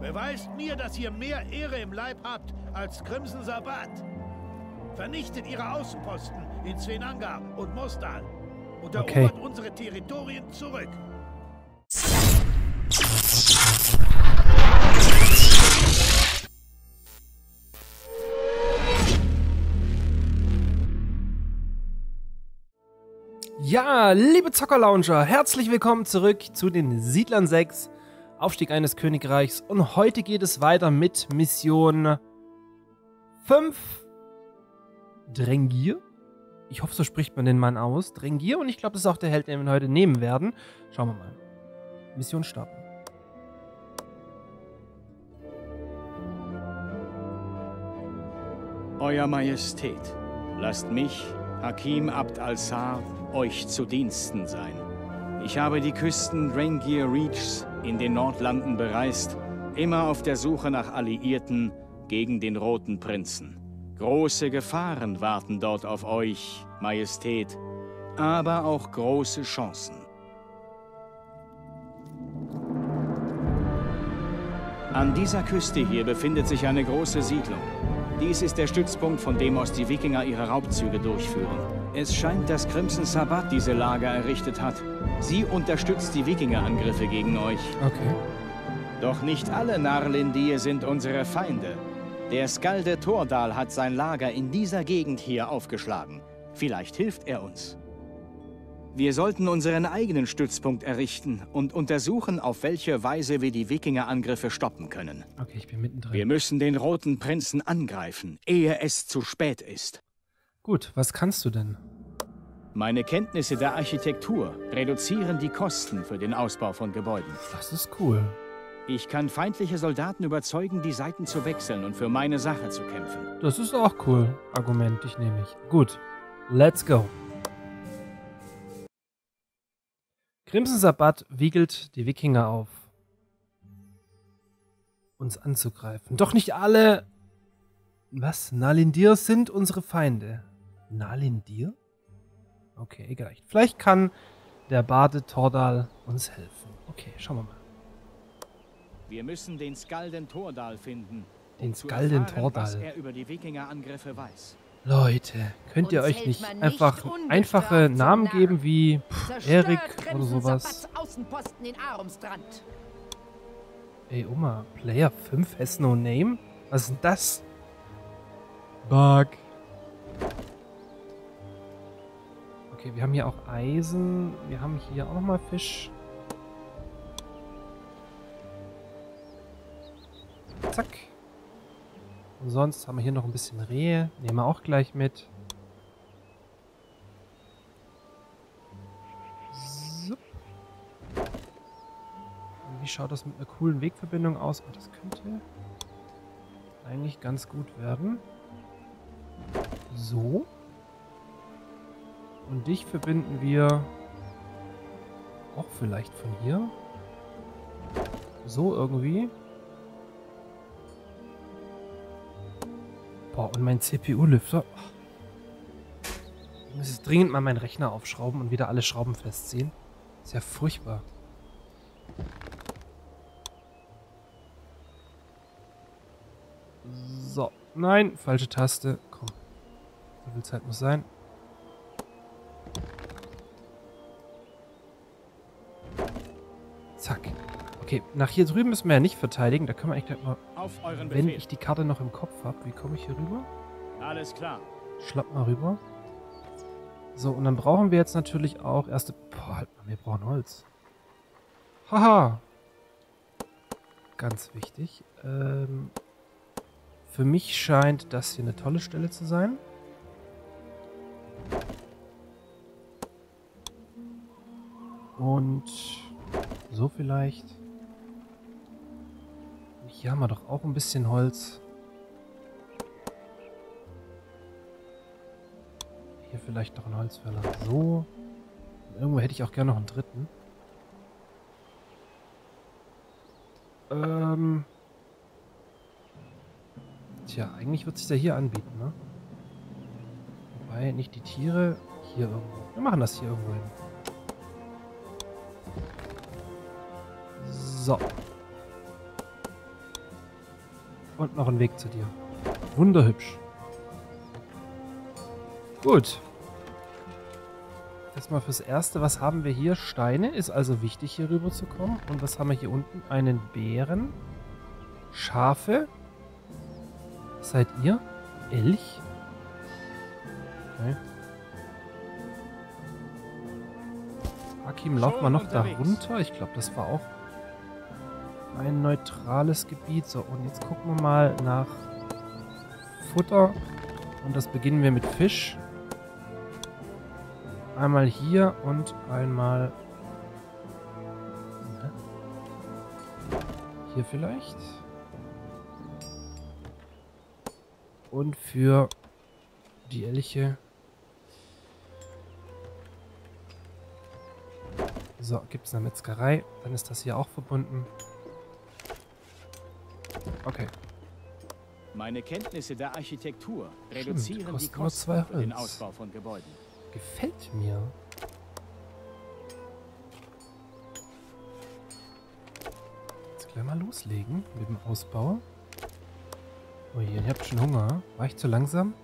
Beweist mir, dass ihr mehr Ehre im Leib habt als Crimson Sabbat. Vernichtet ihre Außenposten in Svenanga und Mostal und erobert okay. unsere Territorien zurück. Ja, liebe Zocker-Launcher, herzlich willkommen zurück zu den Siedlern 6, Aufstieg eines Königreichs. Und heute geht es weiter mit Mission 5, Drengir. Ich hoffe, so spricht man den Mann aus. Drengir und ich glaube, das ist auch der Held, den wir heute nehmen werden. Schauen wir mal. Mission starten. Euer Majestät, lasst mich, Hakim Abd al-Sar, euch zu Diensten sein. Ich habe die Küsten Rangir Reaches in den Nordlanden bereist, immer auf der Suche nach Alliierten gegen den Roten Prinzen. Große Gefahren warten dort auf euch, Majestät, aber auch große Chancen. An dieser Küste hier befindet sich eine große Siedlung. Dies ist der Stützpunkt, von dem aus die Wikinger ihre Raubzüge durchführen. Es scheint, dass Crimson Sabbat diese Lager errichtet hat. Sie unterstützt die Wikingerangriffe gegen euch. Okay. Doch nicht alle Narlindir sind unsere Feinde. Der Skalde Tordal hat sein Lager in dieser Gegend hier aufgeschlagen. Vielleicht hilft er uns. Wir sollten unseren eigenen Stützpunkt errichten und untersuchen, auf welche Weise wir die Wikingerangriffe stoppen können. Okay, ich bin mittendrin. Wir müssen den Roten Prinzen angreifen, ehe es zu spät ist. Gut, was kannst du denn? Meine Kenntnisse der Architektur reduzieren die Kosten für den Ausbau von Gebäuden. Das ist cool. Ich kann feindliche Soldaten überzeugen, die Seiten zu wechseln und für meine Sache zu kämpfen. Das ist auch cool. Argument, ich nehme ich. Gut, let's go. Crimson Sabbat wiegelt die Wikinger auf, uns anzugreifen. Doch nicht alle... Was? Nalindir sind unsere Feinde. Nalindir? Okay, egal. Vielleicht kann der Bade Tordal uns helfen. Okay, schauen wir mal. Wir müssen den Skalden Tordal finden. Den Skalden Tordal. Was er über die Wikingerangriffe weiß. Leute, könnt ihr euch nicht einfach einfache Namen geben wie pff, Erik oder sowas? Ey, Oma, Player 5 has no name? Was ist denn das? Bug. Okay, wir haben hier auch Eisen. Wir haben hier auch nochmal Fisch. Zack. Und sonst haben wir hier noch ein bisschen Rehe. Nehmen wir auch gleich mit. Zup. Wie schaut das mit einer coolen Wegverbindung aus? Oh, das könnte eigentlich ganz gut werden. So. Und dich verbinden wir auch vielleicht von hier. So irgendwie. Boah, und mein CPU-Lüfter. Ich muss jetzt dringend mal meinen Rechner aufschrauben und wieder alle Schrauben festziehen. Ist ja furchtbar. So. Nein, falsche Taste. Komm. So viel Zeit muss sein. Okay, nach hier drüben müssen wir ja nicht verteidigen. Da können wir eigentlich gleich mal... wenn ich die Karte noch im Kopf habe. Wie komme ich hier rüber? Alles klar. Schlapp mal rüber. So, und dann brauchen wir jetzt natürlich auch erste... Boah, halt mal, wir brauchen Holz. Haha. Ganz wichtig. Ähm, für mich scheint das hier eine tolle Stelle zu sein. Und so vielleicht. Hier haben wir doch auch ein bisschen Holz. Hier vielleicht noch ein Holzfäller. So. Und irgendwo hätte ich auch gerne noch einen dritten. Ähm. Tja, eigentlich wird sich der hier anbieten, ne? Wobei, nicht die Tiere. Hier irgendwo. Wir machen das hier irgendwo hin. So. Und noch ein Weg zu dir. Wunderhübsch. Gut. Erstmal fürs Erste, was haben wir hier? Steine, ist also wichtig hier rüber zu kommen. Und was haben wir hier unten? Einen Bären. Schafe. Was seid ihr? Elch? Okay. Hakim, lauf mal noch da runter. Ich glaube, das war auch ein neutrales Gebiet. So, und jetzt gucken wir mal nach Futter. Und das beginnen wir mit Fisch. Einmal hier und einmal... Hier vielleicht. Und für die Elche... So, gibt es eine Metzgerei. Dann ist das hier auch verbunden. Okay. Meine Kenntnisse der Architektur reduzieren Stimmt, die kostet nur Kosten für den. Ausbau von Gebäuden. Gefällt mir. Jetzt gleich mal loslegen mit dem Ausbau. Oh je, ihr habt schon Hunger. War ich zu langsam?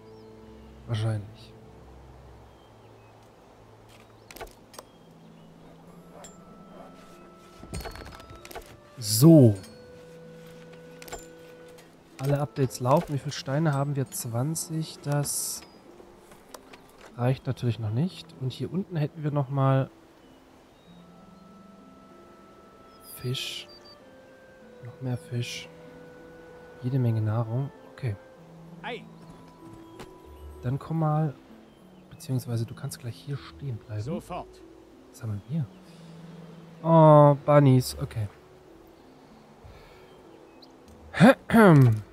Wahrscheinlich. So. Alle Updates laufen. Wie viele Steine haben wir? 20. Das reicht natürlich noch nicht. Und hier unten hätten wir noch mal Fisch. Noch mehr Fisch. Jede Menge Nahrung. Okay. Dann komm mal. Beziehungsweise du kannst gleich hier stehen bleiben. sofort. Was haben wir hier? Oh, Bunnies. Okay.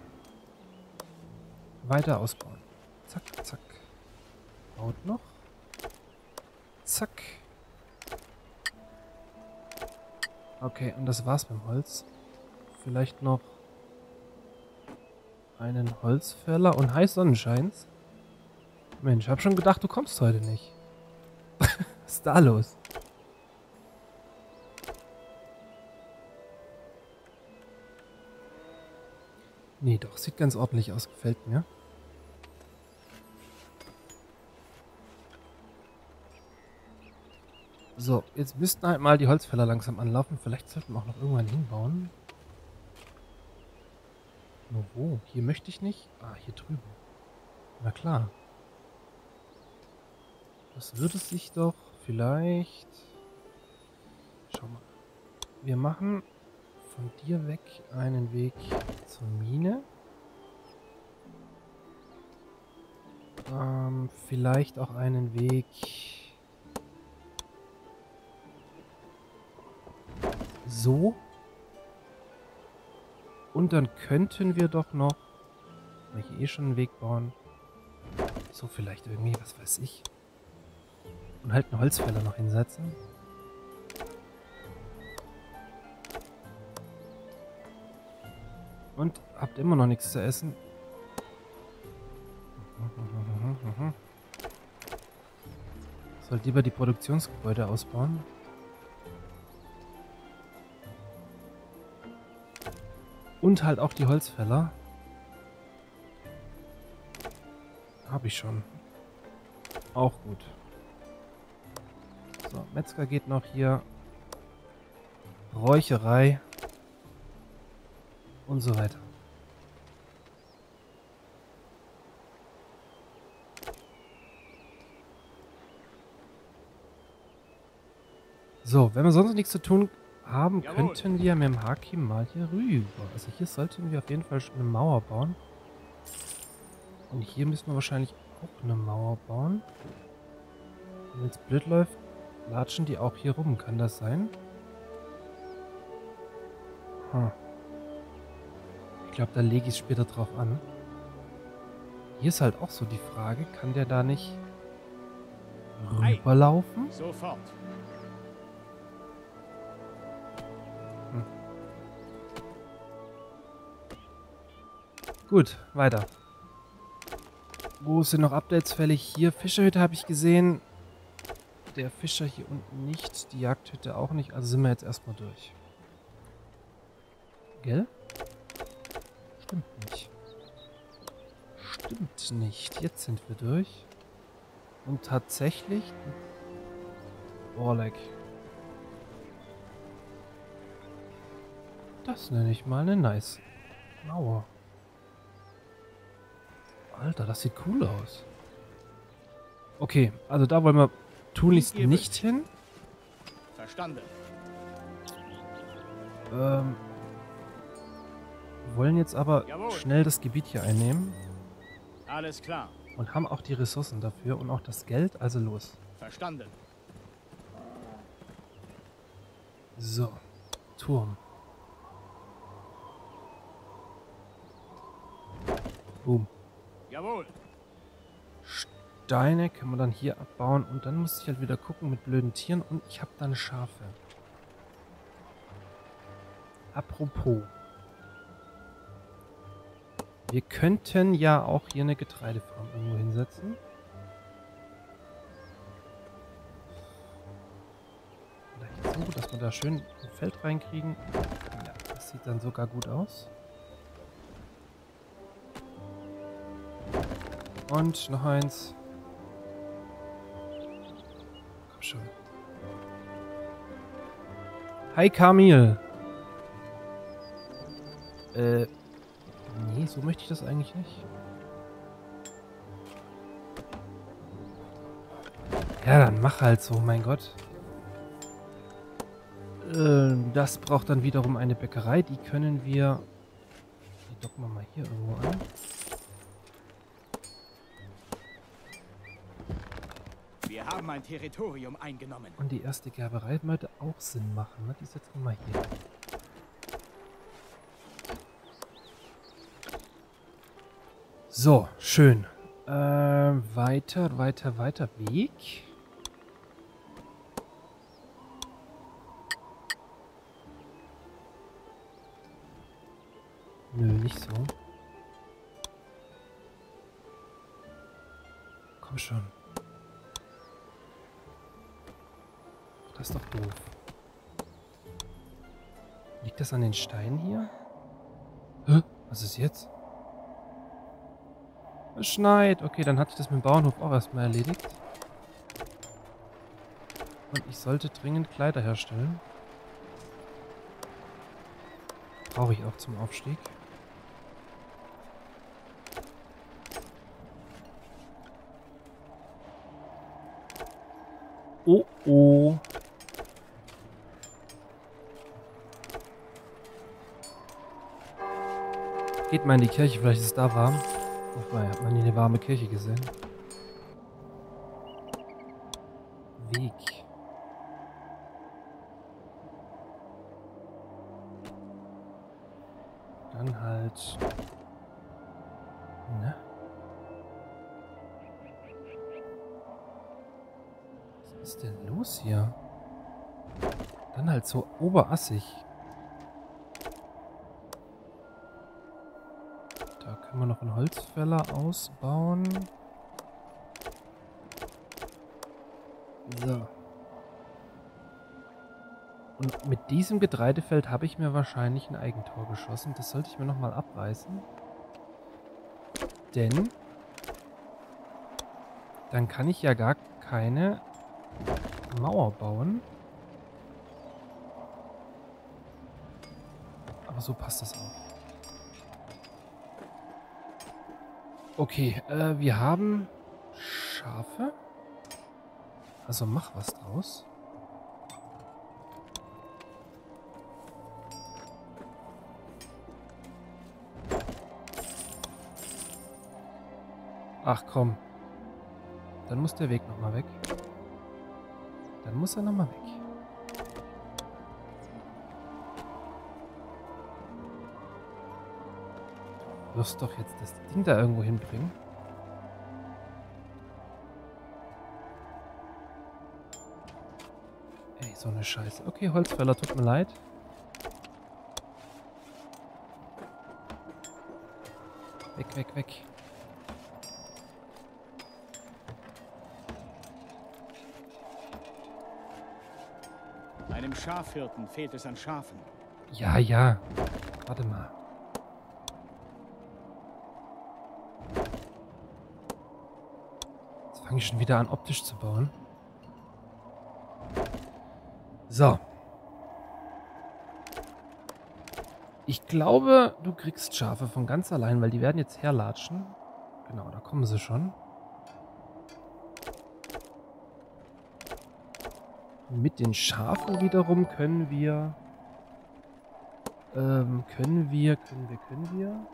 Weiter ausbauen. Zack, zack. Baut noch. Zack. Okay, und das war's mit dem Holz. Vielleicht noch einen Holzfäller und heiß Sonnenscheins. Mensch, hab schon gedacht, du kommst heute nicht. Was ist da los? Nee, doch, sieht ganz ordentlich aus, gefällt mir. So, jetzt müssten halt mal die Holzfäller langsam anlaufen. Vielleicht sollten wir auch noch irgendwann hinbauen. Nur wo? Hier möchte ich nicht. Ah, hier drüben. Na klar. Das würde sich doch vielleicht... Schau mal. Wir machen von dir weg einen Weg zur Mine. Ähm, vielleicht auch einen Weg... So. Und dann könnten wir doch noch, wir hier eh schon einen Weg bauen, so vielleicht irgendwie, was weiß ich. Und halt einen Holzfäller noch hinsetzen. Und habt immer noch nichts zu essen. Sollt lieber die Produktionsgebäude ausbauen. Und halt auch die Holzfäller. Habe ich schon. Auch gut. So, Metzger geht noch hier. Räucherei. Und so weiter. So, wenn wir sonst nichts zu tun haben, könnten wir mit dem Hakim mal hier rüber. Also hier sollten wir auf jeden Fall schon eine Mauer bauen. Und hier müssen wir wahrscheinlich auch eine Mauer bauen. Wenn es blöd läuft, latschen die auch hier rum. Kann das sein? Hm. Ich glaube, da lege ich es später drauf an. Hier ist halt auch so die Frage, kann der da nicht rüberlaufen? Sofort. Gut, weiter. Wo sind noch Updates fällig? Hier, Fischerhütte habe ich gesehen. Der Fischer hier unten nicht. Die Jagdhütte auch nicht. Also sind wir jetzt erstmal durch. Gell? Stimmt nicht. jetzt nicht. Jetzt sind wir durch. Und tatsächlich... Ohrleck. Das nenne ich mal eine nice Mauer. Alter, das sieht cool aus. Okay, also da wollen wir tunlichst nicht hin. Verstanden. Ähm, wollen jetzt aber Jawohl. schnell das Gebiet hier einnehmen. Alles klar. Und haben auch die Ressourcen dafür und auch das Geld, also los. Verstanden. So, Turm. Boom. Jawohl. Steine können wir dann hier abbauen und dann muss ich halt wieder gucken mit blöden Tieren und ich habe dann Schafe. Apropos. Wir könnten ja auch hier eine Getreidefarm irgendwo hinsetzen. Vielleicht so, dass wir da schön ein Feld reinkriegen. Ja, das sieht dann sogar gut aus. Und noch eins. Komm schon. Hi Kamil. Äh, nee, so möchte ich das eigentlich nicht. Ja, dann mach halt so, mein Gott. Äh, das braucht dann wiederum eine Bäckerei. Die können wir... Die docken wir mal hier irgendwo an. Haben ein Territorium eingenommen. Und die erste Gerberei würde auch Sinn machen. Ne? Die setzen wir mal hier. So, schön. Äh, weiter, weiter, weiter. Weg. Nö, nicht so. Komm schon. Das ist doch doof. Liegt das an den Steinen hier? Hä? Was ist jetzt? Es schneit. Okay, dann hat sich das mit dem Bauernhof auch erstmal erledigt. Und ich sollte dringend Kleider herstellen. Brauche ich auch zum Aufstieg. Oh oh. Geht mal in die Kirche, vielleicht ist es da warm. Ach, mal, hat man hier eine warme Kirche gesehen? Weg. Dann halt... Ne? Was ist denn los hier? Dann halt so oberassig. Da können wir noch einen Holzfäller ausbauen. So. Und mit diesem Getreidefeld habe ich mir wahrscheinlich ein Eigentor geschossen. Das sollte ich mir nochmal abreißen. Denn dann kann ich ja gar keine Mauer bauen. Aber so passt das auch. Okay, äh, wir haben Schafe. Also mach was draus. Ach komm. Dann muss der Weg nochmal weg. Dann muss er nochmal weg. Wirst doch jetzt das Ding da irgendwo hinbringen. Ey, so eine Scheiße. Okay, Holzfäller, tut mir leid. Weg, weg, weg. Einem Schafhirten fehlt es an Schafen. Ja, ja. Warte mal. Fange schon wieder an, optisch zu bauen. So. Ich glaube, du kriegst Schafe von ganz allein, weil die werden jetzt herlatschen. Genau, da kommen sie schon. Mit den Schafen wiederum können wir... Ähm, können wir, können wir, können wir...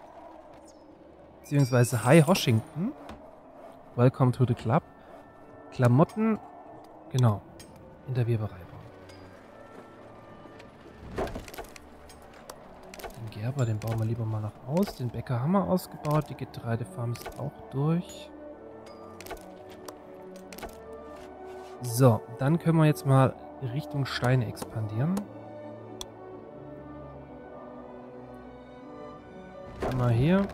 Beziehungsweise Hi Washington. Welcome to the Club. Klamotten, genau, in der Weberei. Den Gerber, den bauen wir lieber mal noch aus. Den Bäcker haben wir ausgebaut. Die Getreidefarm ist auch durch. So, dann können wir jetzt mal Richtung Steine expandieren. Einmal hier.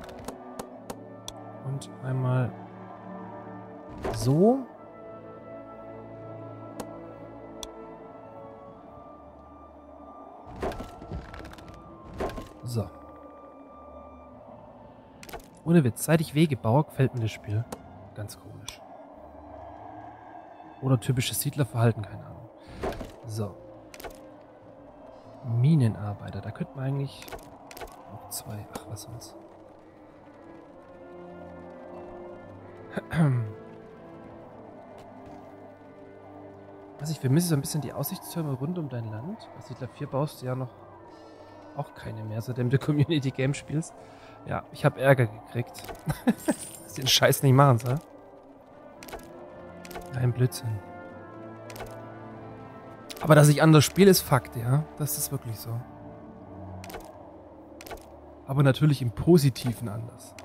Und einmal so. So. Ohne Witz, seit ich Wege baue, gefällt mir das Spiel. Ganz komisch. Oder typisches Siedlerverhalten, keine Ahnung. So. Minenarbeiter, da könnten wir eigentlich noch zwei. Ach, was sonst. Was ich vermisse, so ein bisschen die Aussichtstürme rund um dein Land. Bei Siedler 4 baust du ja noch auch keine mehr, seitdem du Community Game spielst. Ja, ich habe Ärger gekriegt. Dass ich den Scheiß nicht machen soll. Ein Blödsinn. Aber dass ich anders spiele, ist Fakt, ja. Das ist wirklich so. Aber natürlich im Positiven anders.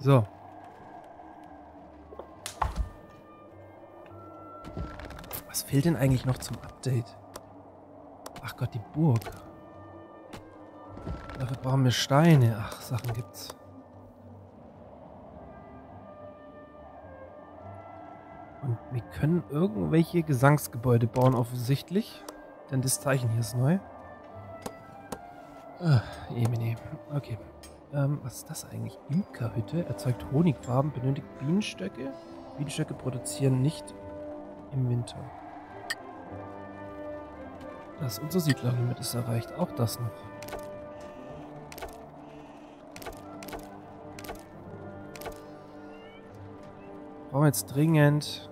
So. Was fehlt denn eigentlich noch zum Update? Ach Gott, die Burg. Dafür brauchen wir Steine. Ach, Sachen gibt's. Und wir können irgendwelche Gesangsgebäude bauen, offensichtlich. Denn das Zeichen hier ist neu. Ah, Emine. Okay. Ähm, was ist das eigentlich? Imkerhütte erzeugt Honigfarben, benötigt Bienenstöcke. Bienenstöcke produzieren nicht im Winter. Das unser Siedlerlimit ist erreicht. Auch das noch. Brauchen wir jetzt dringend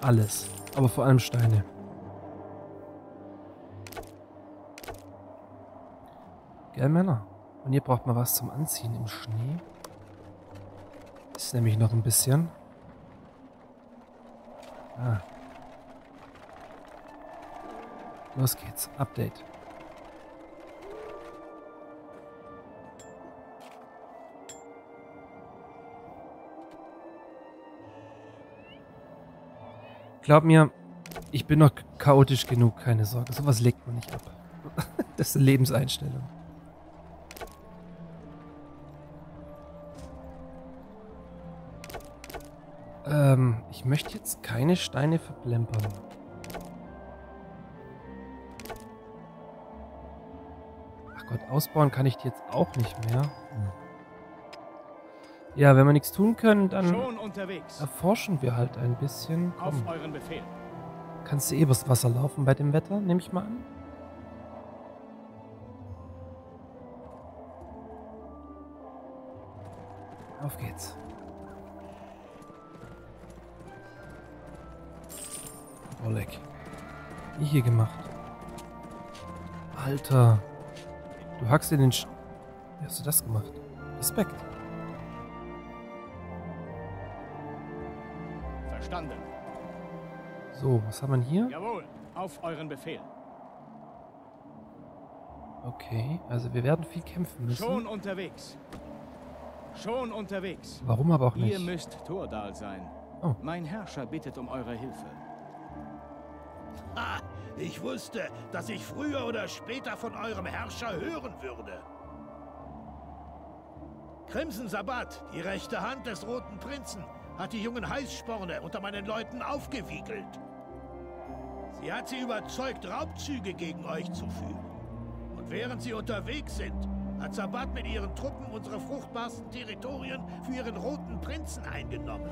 alles. Aber vor allem Steine. Gell, Männer? Und hier braucht man was zum Anziehen im Schnee. Ist nämlich noch ein bisschen. Ah. Los geht's. Update. Glaub mir, ich bin noch chaotisch genug, keine Sorge. Sowas legt man nicht ab. das ist eine Lebenseinstellung. Ähm, ich möchte jetzt keine Steine verplempern. Ach Gott, ausbauen kann ich die jetzt auch nicht mehr. Hm. Ja, wenn wir nichts tun können, dann erforschen wir halt ein bisschen. Komm. Auf euren Befehl. Kannst du eh übers Wasser laufen bei dem Wetter, nehme ich mal an? Auf geht's. Oleg. Nie hier gemacht. Alter. Du hackst dir den Sch Wie hast du das gemacht? Respekt. Verstanden. So, was haben wir hier? Jawohl, auf euren Befehl. Okay, also wir werden viel kämpfen müssen. Schon unterwegs. Schon unterwegs. Warum aber auch nicht? Ihr müsst Tordal sein. Oh. Mein Herrscher bittet um eure Hilfe. Ich wusste, dass ich früher oder später von eurem Herrscher hören würde. Crimson Sabbat, die rechte Hand des Roten Prinzen, hat die jungen Heißsporne unter meinen Leuten aufgewiegelt. Sie hat sie überzeugt, Raubzüge gegen euch zu führen. Und während sie unterwegs sind, hat Sabat mit ihren Truppen unsere fruchtbarsten Territorien für ihren roten Prinzen eingenommen.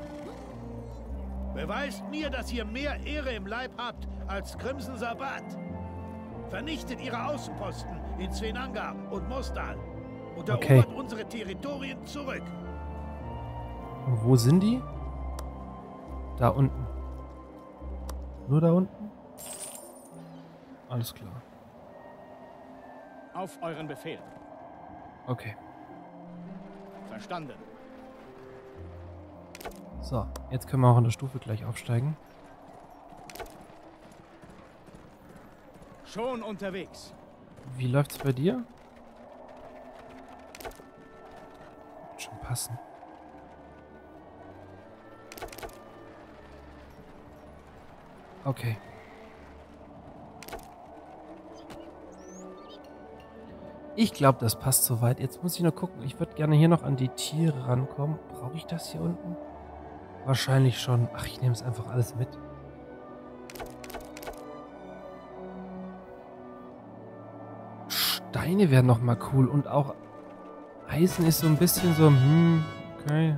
Beweist mir, dass ihr mehr Ehre im Leib habt als Crimson Sabat. Vernichtet ihre Außenposten in Svenangar und Mostal und erobert okay. unsere Territorien zurück. Und wo sind die? Da unten. Nur da unten? Alles klar. Auf euren Befehl. Okay. Verstanden. So, jetzt können wir auch in der Stufe gleich aufsteigen. Schon unterwegs. Wie läuft's bei dir? Wird schon passen. Okay. Ich glaube, das passt soweit. Jetzt muss ich nur gucken. Ich würde gerne hier noch an die Tiere rankommen. Brauche ich das hier unten? Wahrscheinlich schon. Ach, ich nehme es einfach alles mit. Steine wären noch mal cool. Und auch Eisen ist so ein bisschen so, hm, okay.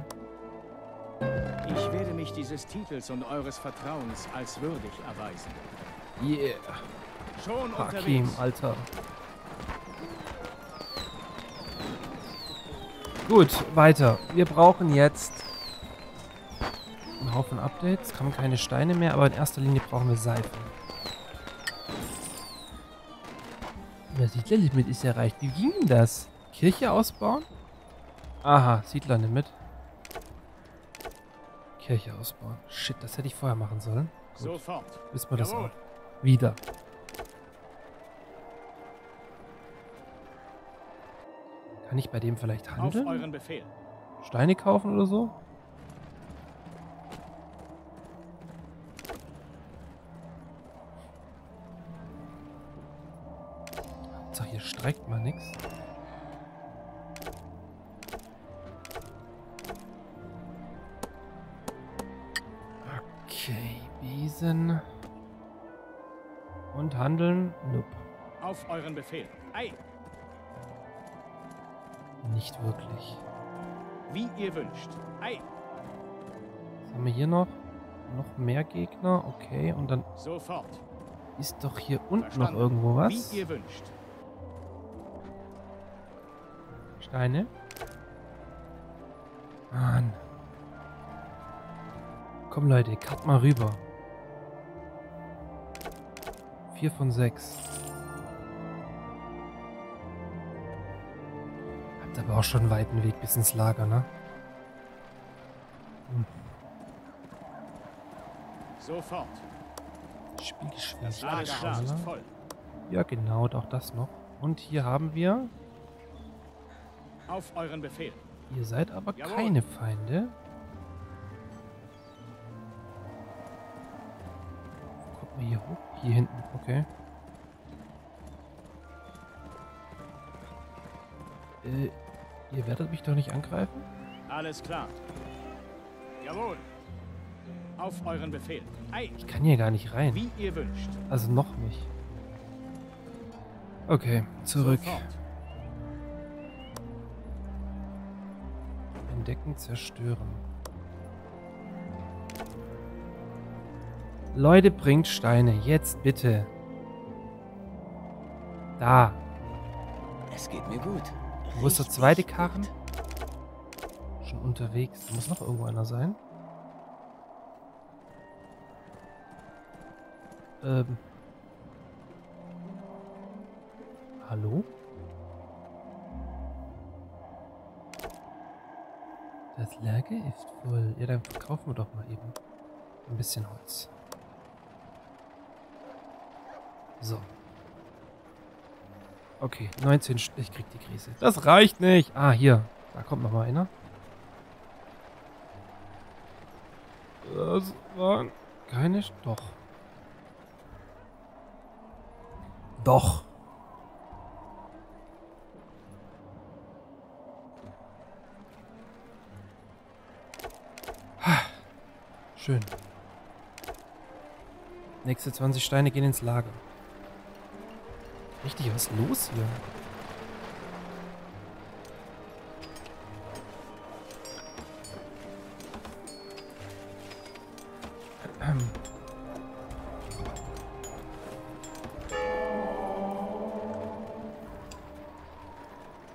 Ich werde mich dieses Titels und eures Vertrauens als würdig erweisen. Yeah. Schon Hakim, Alter. Gut, weiter. Wir brauchen jetzt einen Haufen Updates. Kann man keine Steine mehr, aber in erster Linie brauchen wir Seifen. Der Siedlerlimit ist erreicht. Wie ging denn das? Kirche ausbauen? Aha, Siedler nimm mit. Kirche ausbauen. Shit, das hätte ich vorher machen sollen. Gut. Sofort. Wissen wir das auch. Wieder. Kann ich bei dem vielleicht handeln? Auf euren Befehl. Steine kaufen oder so? Streikt mal nichts. Okay, Besen. Und handeln? Nope. Auf euren Befehl. Ei! Nicht wirklich. Wie ihr wünscht. Ei. Was haben wir hier noch? Noch mehr Gegner? Okay, und dann... Sofort. Ist doch hier unten Verstanden. noch irgendwo was? Wie ihr wünscht. Steine? Mann. Komm Leute, cut mal rüber. Vier von sechs. Habt aber auch schon einen weiten Weg bis ins Lager, ne? Hm. Sofort. Spielgeschwindigkeit. Ja, genau, doch das noch. Und hier haben wir. Auf euren Befehl. Ihr seid aber Jawohl. keine Feinde. Guck mal hier hoch. Hier hinten, okay. Äh, Ihr werdet mich doch nicht angreifen? Alles klar. Jawohl. Auf euren Befehl. Ei. Ich kann hier gar nicht rein. Wie ihr wünscht. Also noch nicht. Okay, zurück. Sofort. Entdecken, zerstören. Leute, bringt Steine. Jetzt bitte. Da. Es geht mir gut. Wo ist der zweite Karren? Schon unterwegs. Da muss noch irgendwo einer sein. Ähm. Hallo? Das Lager ist voll. Ja, dann verkaufen wir doch mal eben ein bisschen Holz. So. Okay, 19 St Ich krieg die Krise. Das reicht nicht. Ah, hier. Da kommt noch mal einer. Das waren keine... Doch. Doch. Schön. Nächste 20 Steine gehen ins Lager. Richtig, was ist los hier?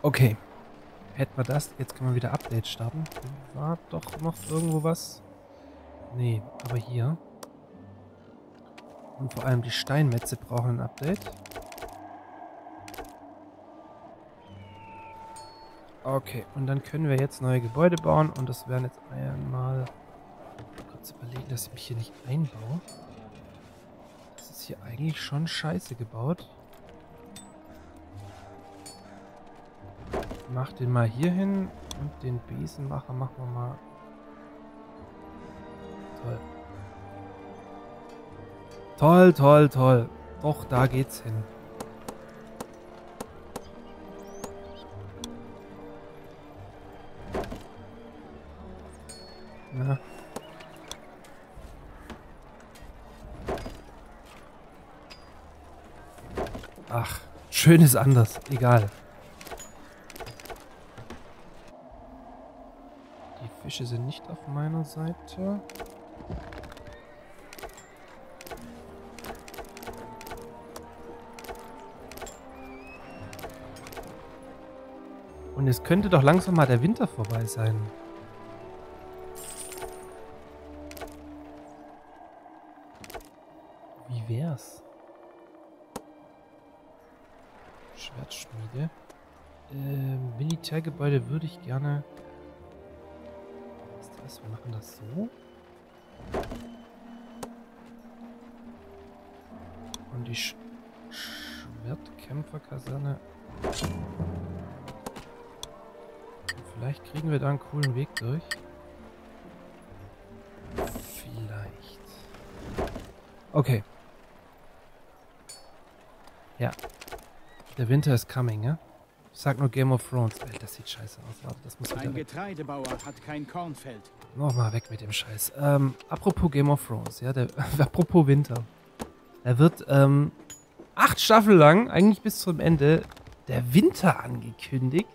Okay. Hätten wir das. Jetzt können wir wieder Update starten. War doch noch irgendwo was? Nee, aber hier. Und vor allem die Steinmetze brauchen ein Update. Okay, und dann können wir jetzt neue Gebäude bauen und das werden jetzt einmal kurz überlegen, dass ich mich hier nicht einbaue. Das ist hier eigentlich schon scheiße gebaut. Mach den mal hier hin und den Besenmacher machen wir mal. Toll. Toll, toll, toll. Doch, da geht's hin. Na. Ach, schön ist anders. Egal. Die Fische sind nicht auf meiner Seite. Es könnte doch langsam mal der Winter vorbei sein. Wie wär's? Schwertschmiede. Ähm, Militärgebäude würde ich gerne... Was ist das? Wir machen das so. Und die Sch Schwertkämpferkaserne... Vielleicht kriegen wir da einen coolen Weg durch. Vielleicht. Okay. Ja. Der Winter ist coming, ja? Ich sag nur Game of Thrones. Alter, das sieht scheiße aus. Warte, das muss Ein weg. Getreidebauer hat kein Kornfeld. Nochmal weg mit dem Scheiß. Ähm, apropos Game of Thrones, ja, der, apropos Winter. Da wird, ähm, acht Staffeln lang, eigentlich bis zum Ende, der Winter angekündigt.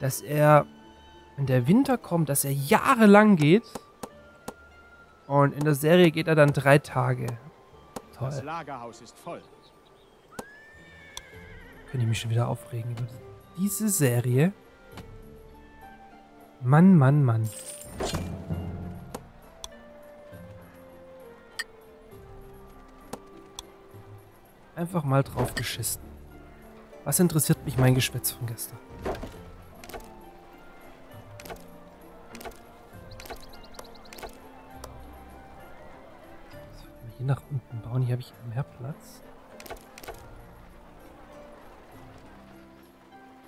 Dass er, wenn der Winter kommt, dass er jahrelang geht. Und in der Serie geht er dann drei Tage. Das Toll. Lagerhaus ist voll. Könnte ich mich schon wieder aufregen über diese Serie. Mann, Mann, Mann. Einfach mal drauf geschissen. Was interessiert mich mein Geschwätz von gestern? Nach unten bauen, hier habe ich mehr Platz.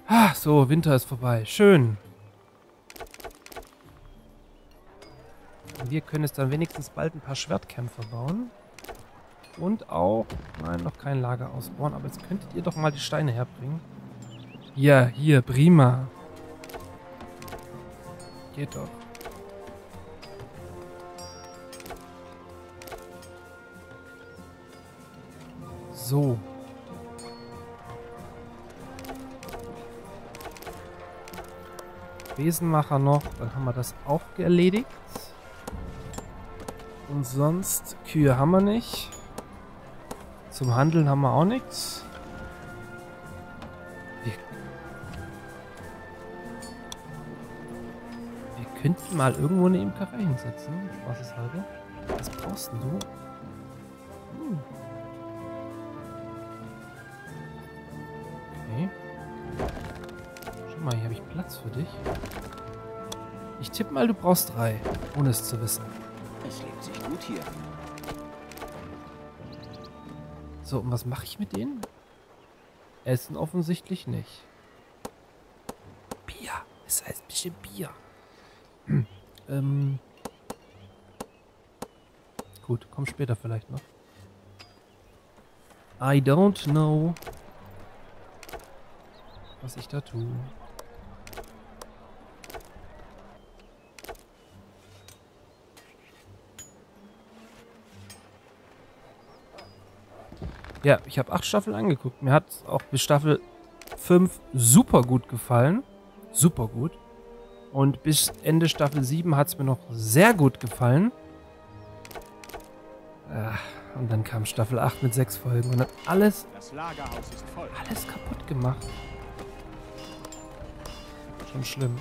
Ah, so, Winter ist vorbei. Schön. Wir können jetzt dann wenigstens bald ein paar Schwertkämpfer bauen. Und auch, nein, noch kein Lager ausbauen, aber jetzt könntet ihr doch mal die Steine herbringen. Ja, hier, prima. Geht doch. So. Besenmacher noch, dann haben wir das auch erledigt. Und sonst, Kühe haben wir nicht. Zum Handeln haben wir auch nichts. Wir, wir könnten mal irgendwo eine Imkerei hinsetzen. Was ist halber? Was brauchst du? Platz für dich. Ich tippe mal, du brauchst drei, ohne es zu wissen. Es lebt sich gut hier. So, und was mache ich mit denen? Essen offensichtlich nicht. Bier. Es heißt bestimmt Bier. Hm. Ähm. Gut, komm später vielleicht noch. I don't know, was ich da tue. Ja, ich habe acht Staffeln angeguckt. Mir hat auch bis Staffel 5 super gut gefallen. Super gut. Und bis Ende Staffel 7 hat es mir noch sehr gut gefallen. Ach, und dann kam Staffel 8 mit sechs Folgen und hat alles, Das Lagerhaus ist voll. alles kaputt gemacht. Schon schlimm.